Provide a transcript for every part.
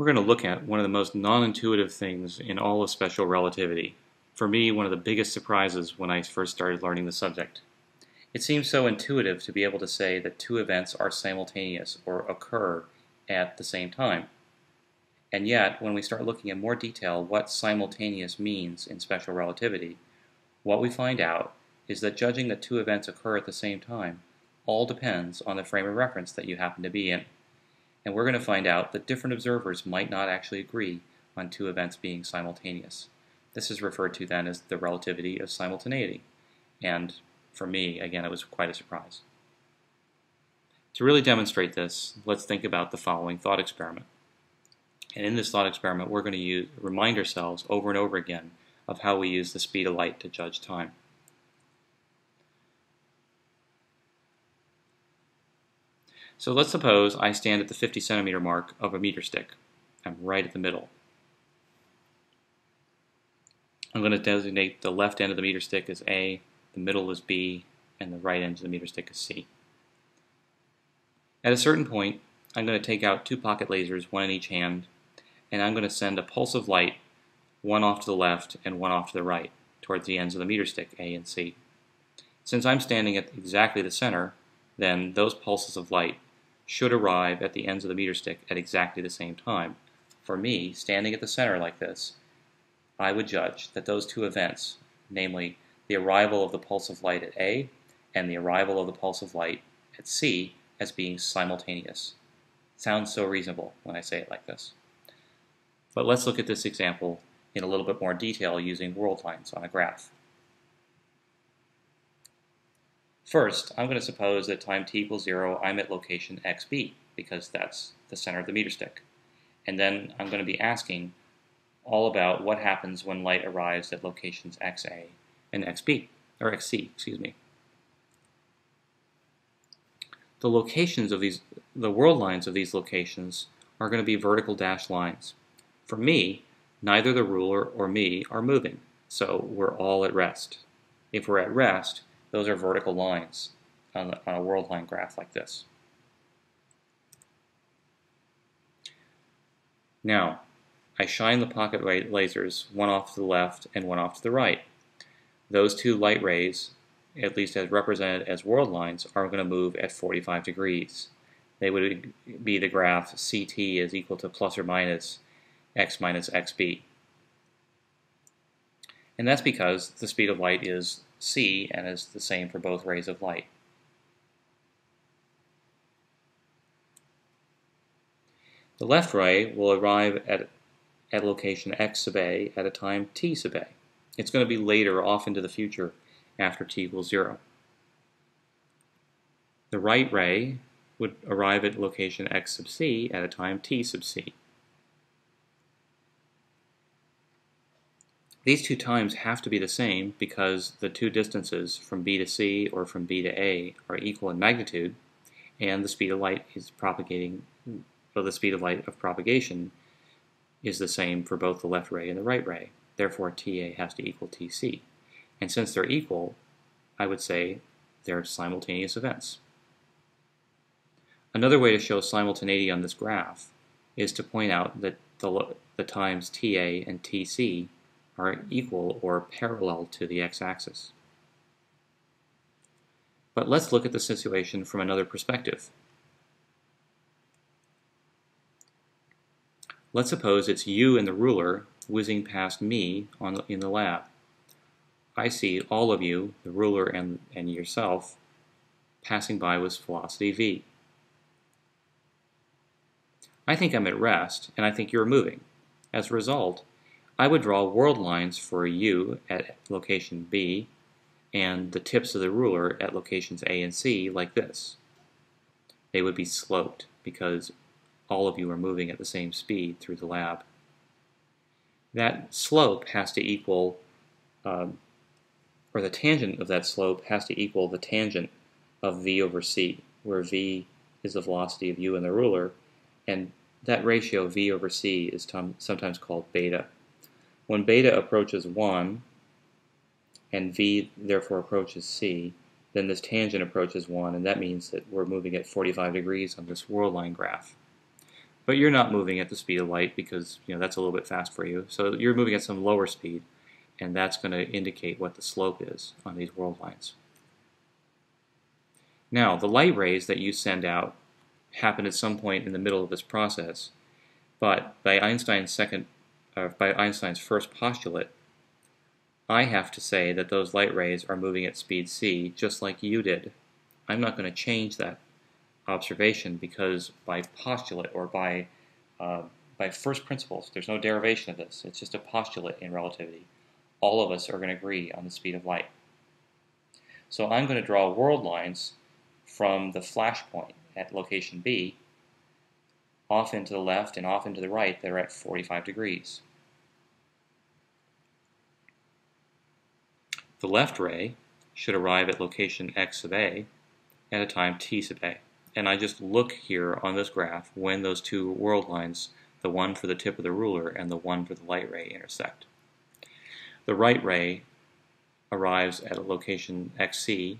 We're going to look at one of the most non-intuitive things in all of special relativity. For me, one of the biggest surprises when I first started learning the subject. It seems so intuitive to be able to say that two events are simultaneous or occur at the same time. And yet, when we start looking in more detail what simultaneous means in special relativity, what we find out is that judging that two events occur at the same time all depends on the frame of reference that you happen to be in and we're going to find out that different observers might not actually agree on two events being simultaneous. This is referred to then as the relativity of simultaneity, and for me, again, it was quite a surprise. To really demonstrate this, let's think about the following thought experiment. And in this thought experiment, we're going to use, remind ourselves over and over again of how we use the speed of light to judge time. So let's suppose I stand at the 50 centimeter mark of a meter stick. I'm right at the middle. I'm going to designate the left end of the meter stick as A, the middle is B, and the right end of the meter stick is C. At a certain point, I'm going to take out two pocket lasers, one in each hand, and I'm going to send a pulse of light, one off to the left and one off to the right, towards the ends of the meter stick A and C. Since I'm standing at exactly the center, then those pulses of light should arrive at the ends of the meter stick at exactly the same time. For me, standing at the center like this, I would judge that those two events, namely the arrival of the pulse of light at A and the arrival of the pulse of light at C, as being simultaneous. Sounds so reasonable when I say it like this. But let's look at this example in a little bit more detail using world lines on a graph. First, I'm going to suppose that time t equals 0, I'm at location xb, because that's the center of the meter stick. And then I'm going to be asking all about what happens when light arrives at locations xa and xb, or xc, excuse me. The locations of these, the world lines of these locations are going to be vertical dashed lines. For me, neither the ruler or me are moving, so we're all at rest. If we're at rest, those are vertical lines on, on a world line graph like this. Now, I shine the pocket lasers, one off to the left and one off to the right. Those two light rays, at least as represented as world lines, are going to move at 45 degrees. They would be the graph CT is equal to plus or minus x minus xb. And that's because the speed of light is c and is the same for both rays of light. The left ray will arrive at, at location x sub a at a time t sub a. It's going to be later, off into the future, after t equals 0. The right ray would arrive at location x sub c at a time t sub c. These two times have to be the same because the two distances from B to C or from B to A are equal in magnitude and the speed of light is propagating, or the speed of light of propagation is the same for both the left ray and the right ray. Therefore, TA has to equal TC. And since they're equal, I would say they're simultaneous events. Another way to show simultaneity on this graph is to point out that the, the times TA and TC are equal or parallel to the x-axis. But let's look at the situation from another perspective. Let's suppose it's you and the ruler whizzing past me on the, in the lab. I see all of you, the ruler and, and yourself, passing by with velocity v. I think I'm at rest, and I think you're moving. As a result, I would draw world lines for U at location B and the tips of the ruler at locations A and C like this. They would be sloped because all of you are moving at the same speed through the lab. That slope has to equal, um, or the tangent of that slope has to equal the tangent of V over C, where V is the velocity of U in the ruler, and that ratio V over C is sometimes called beta. When beta approaches 1, and v therefore approaches c, then this tangent approaches 1, and that means that we're moving at 45 degrees on this world line graph. But you're not moving at the speed of light because you know that's a little bit fast for you. So you're moving at some lower speed, and that's going to indicate what the slope is on these world lines. Now, the light rays that you send out happen at some point in the middle of this process, but by Einstein's second, uh, by Einstein's first postulate, I have to say that those light rays are moving at speed c, just like you did. I'm not going to change that observation because by postulate or by, uh, by first principles, there's no derivation of this. It's just a postulate in relativity. All of us are going to agree on the speed of light. So I'm going to draw world lines from the flash point at location B off into the left and off into the right that are at 45 degrees. The left ray should arrive at location x sub a at a time t sub a. And I just look here on this graph when those two world lines, the one for the tip of the ruler and the one for the light ray, intersect. The right ray arrives at a location xc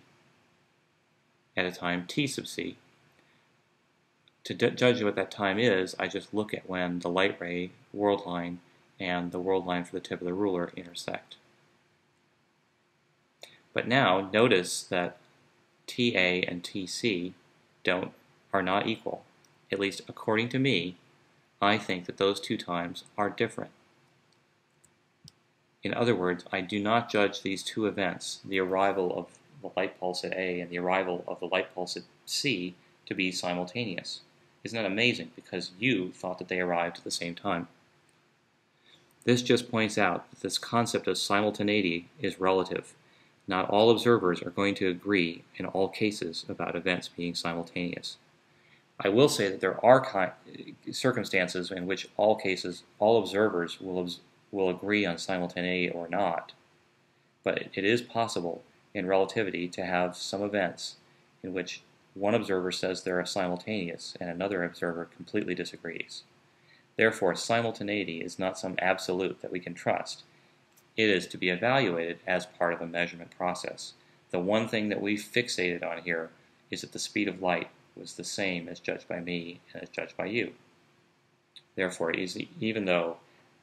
at a time t sub c. To judge what that time is, I just look at when the light ray world line and the world line for the tip of the ruler intersect. But now notice that TA and TC don't are not equal. At least according to me, I think that those two times are different. In other words, I do not judge these two events, the arrival of the light pulse at A and the arrival of the light pulse at C, to be simultaneous. Isn't that amazing? Because you thought that they arrived at the same time. This just points out that this concept of simultaneity is relative. Not all observers are going to agree in all cases about events being simultaneous. I will say that there are circumstances in which all cases, all observers will, will agree on simultaneity or not. But it is possible in relativity to have some events in which one observer says they are simultaneous and another observer completely disagrees. Therefore, simultaneity is not some absolute that we can trust. It is to be evaluated as part of a measurement process. The one thing that we fixated on here is that the speed of light was the same as judged by me and as judged by you. Therefore, even though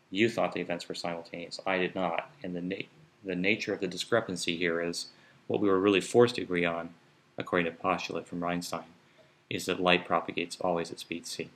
you thought the events were simultaneous, I did not, and the, na the nature of the discrepancy here is what we were really forced to agree on, according to postulate from Einstein, is that light propagates always at speed c.